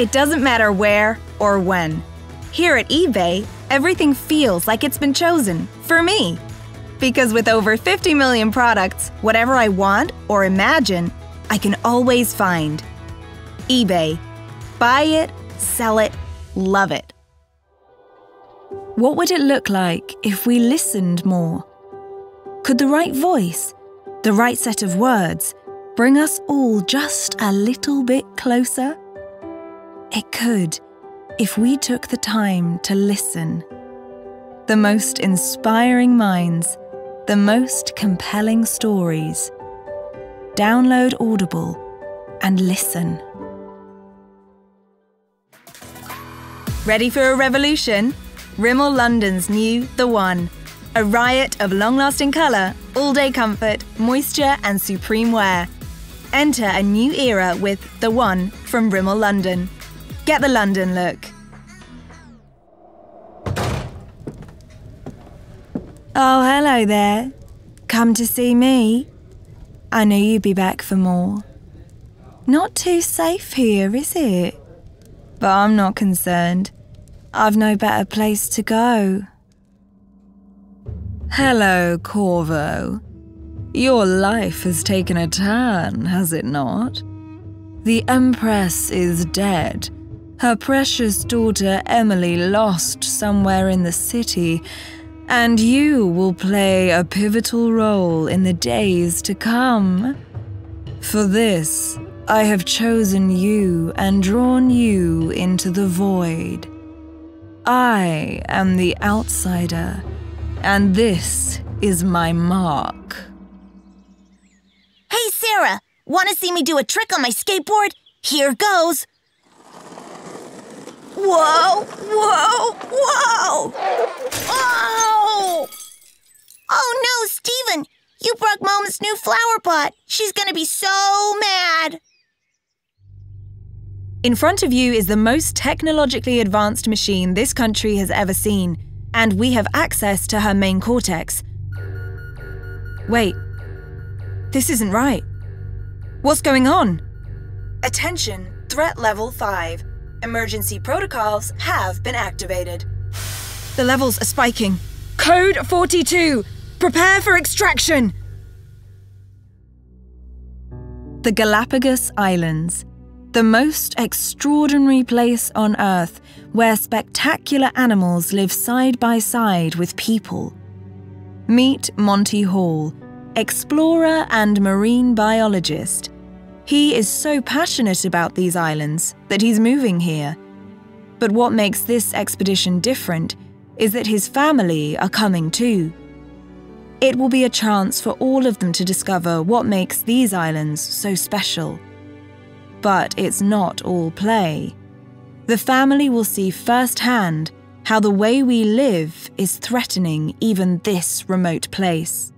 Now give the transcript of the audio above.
It doesn't matter where or when. Here at eBay, everything feels like it's been chosen for me. Because with over 50 million products, whatever I want or imagine, I can always find. eBay. Buy it, sell it, love it. What would it look like if we listened more? Could the right voice, the right set of words, bring us all just a little bit closer? It could if we took the time to listen. The most inspiring minds, the most compelling stories. Download Audible and listen. Ready for a revolution? Rimmel London's new The One. A riot of long lasting colour, all day comfort, moisture, and supreme wear. Enter a new era with The One from Rimmel London. Get the London look. Oh, hello there. Come to see me? I knew you'd be back for more. Not too safe here, is it? But I'm not concerned. I've no better place to go. Hello, Corvo. Your life has taken a turn, has it not? The Empress is dead. Her precious daughter Emily lost somewhere in the city, and you will play a pivotal role in the days to come. For this, I have chosen you and drawn you into the void. I am the outsider, and this is my mark. Hey, Sarah! Want to see me do a trick on my skateboard? Here goes! Whoa! Whoa! Whoa! Oh! Oh no, Steven! You broke Mom's new flower pot! She's gonna be so mad! In front of you is the most technologically advanced machine this country has ever seen, and we have access to her main cortex. Wait, this isn't right. What's going on? Attention, threat level 5. Emergency protocols have been activated. The levels are spiking. Code 42! Prepare for extraction! The Galapagos Islands the most extraordinary place on Earth where spectacular animals live side by side with people. Meet Monty Halls, explorer and marine biologist. He is so passionate about these islands that he's moving here. But what makes this expedition different is that his family are coming too. It will be a chance for all of them to discover what makes these islands so special. But it's not all play. The family will see firsthand how the way we live is threatening even this remote place.